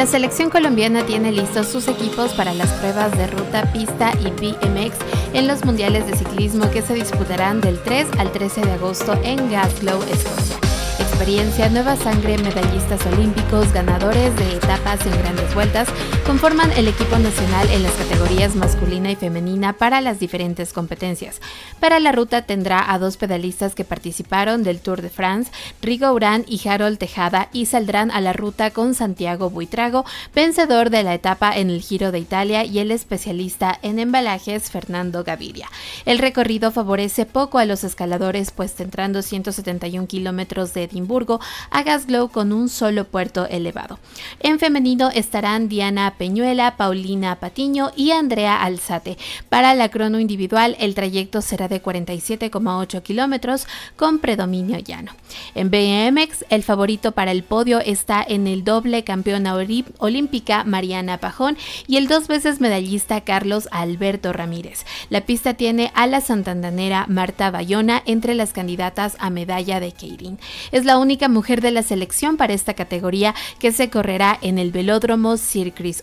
La selección colombiana tiene listos sus equipos para las pruebas de ruta, pista y BMX en los mundiales de ciclismo que se disputarán del 3 al 13 de agosto en Glasgow, Escocia. Experiencia, nueva sangre, medallistas olímpicos, ganadores de etapas en grandes vueltas, conforman el equipo nacional en las categorías masculina y femenina para las diferentes competencias. Para la ruta tendrá a dos pedalistas que participaron del Tour de France, Rigo Urán y Harold Tejada, y saldrán a la ruta con Santiago Buitrago, vencedor de la etapa en el Giro de Italia, y el especialista en embalajes Fernando Gaviria. El recorrido favorece poco a los escaladores, pues tendrán 171 kilómetros de Edimburgo a Gasglow con un solo puerto elevado. En femenino estarán Diana Peñuela, Paulina Patiño y Andrea Alzate. Para la crono individual, el trayecto será de 47,8 kilómetros con predominio llano. En BMX, el favorito para el podio está en el doble campeona olímpica Mariana Pajón y el dos veces medallista Carlos Alberto Ramírez. La pista tiene a la santandanera Marta Bayona entre las candidatas a medalla de Keirin. Es la única mujer de la selección para esta categoría que se correrá en el velódromo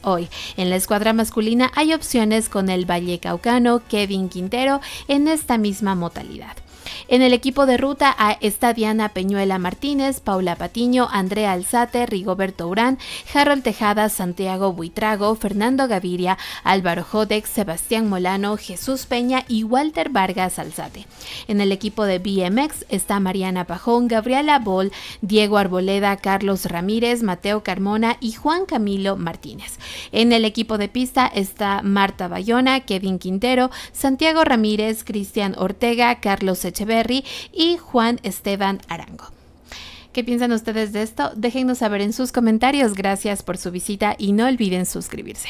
Hoy. En la escuadra masculina hay opciones con el Valle Caucano Kevin Quintero en esta misma modalidad. En el equipo de ruta está Diana Peñuela Martínez, Paula Patiño, Andrea Alzate, Rigoberto Urán, Harold Tejada, Santiago Buitrago, Fernando Gaviria, Álvaro Jodex, Sebastián Molano, Jesús Peña y Walter Vargas Alzate. En el equipo de BMX está Mariana Pajón, Gabriela Bol, Diego Arboleda, Carlos Ramírez, Mateo Carmona y Juan Camilo Martínez. En el equipo de pista está Marta Bayona, Kevin Quintero, Santiago Ramírez, Cristian Ortega, Carlos Echeverría, y Juan Esteban Arango. ¿Qué piensan ustedes de esto? Déjennos saber en sus comentarios. Gracias por su visita y no olviden suscribirse.